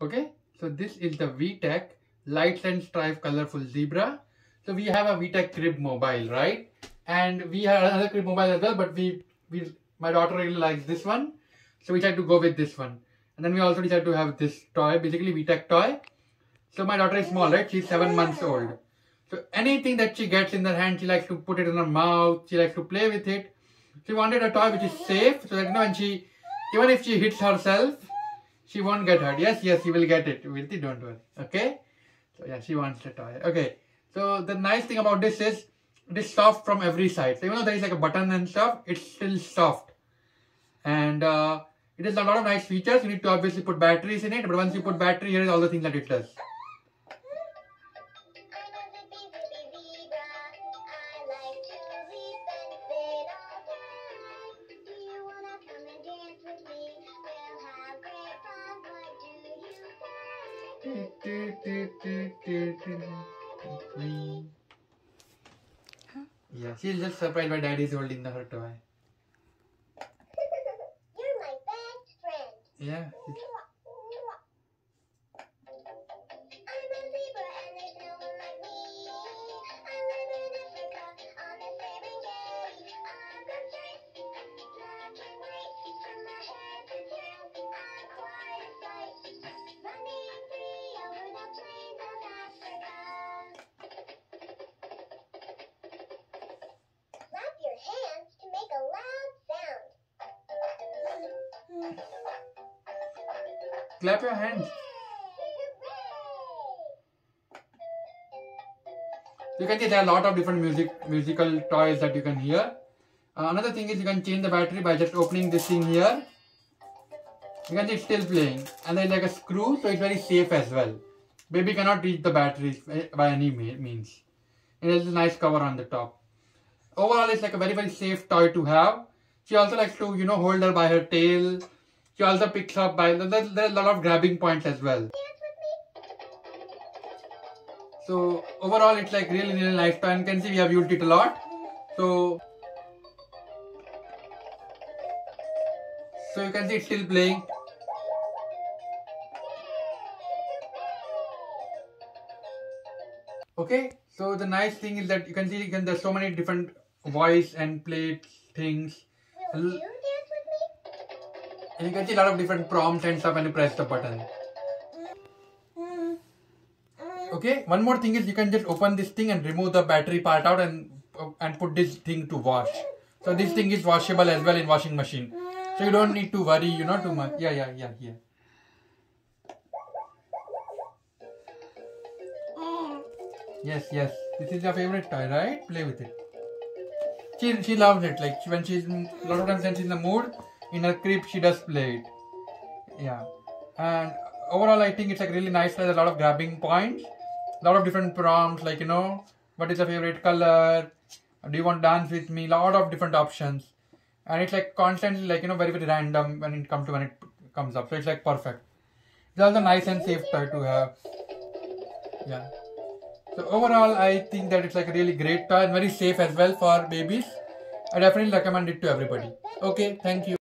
Okay, so this is the VTech Lights and Stripe Colorful Zebra. So we have a VTech Crib Mobile, right? And we have another Crib Mobile as well, but we, we my daughter really likes this one. So we tried to go with this one. And then we also decided to have this toy, basically VTech toy. So my daughter is small, right? She's seven months old. So anything that she gets in her hand, she likes to put it in her mouth. She likes to play with it. She wanted a toy which is safe, so that you know when she, even if she hits herself, she won't get hurt. Yes, yes, you will get it. Virti, don't worry. Okay? So yeah, she wants the toy. Okay. So the nice thing about this is it is soft from every side. So even though there is like a button and stuff, it's still soft. And uh, it has a lot of nice features. You need to obviously put batteries in it, but once you put battery, here is all the things that it does. Yeah, she's just surprised by daddy's holding the her toy. You're my best friend. Yeah. Clap your hands. You can see there are a lot of different music musical toys that you can hear. Uh, another thing is you can change the battery by just opening this thing here. You can see it's still playing and there's like a screw so it's very safe as well. Baby cannot reach the batteries by any means. It has a nice cover on the top. Overall it's like a very very safe toy to have. She also likes to you know hold her by her tail. She also picks up by, there's, there's a lot of grabbing points as well. So overall, it's like really, really nice. And you can see we have used it a lot. So, so you can see it's still playing. Okay. So the nice thing is that you can see you can, there's so many different voice and play things. And you can see a lot of different prompts and stuff when you press the button. Okay, one more thing is you can just open this thing and remove the battery part out and uh, and put this thing to wash. So this thing is washable as well in washing machine. So you don't need to worry, you know, too much. Yeah, yeah, yeah, yeah. Yes, yes. This is your favorite toy, right? Play with it. She she loves it. Like when she's a lot of times when she's in the mood, in her crib she does play it. Yeah. And overall, I think it's like really nice. There's a lot of grabbing points, a lot of different prompts, like you know, what is your favorite color? Do you want to dance with me? A lot of different options, and it's like constantly like you know very very random when it comes to when it comes up. So it's like perfect. It's also nice and safe toy to have. Yeah. So overall, I think that it's like a really great toy and very safe as well for babies. I definitely recommend it to everybody. Okay, thank you.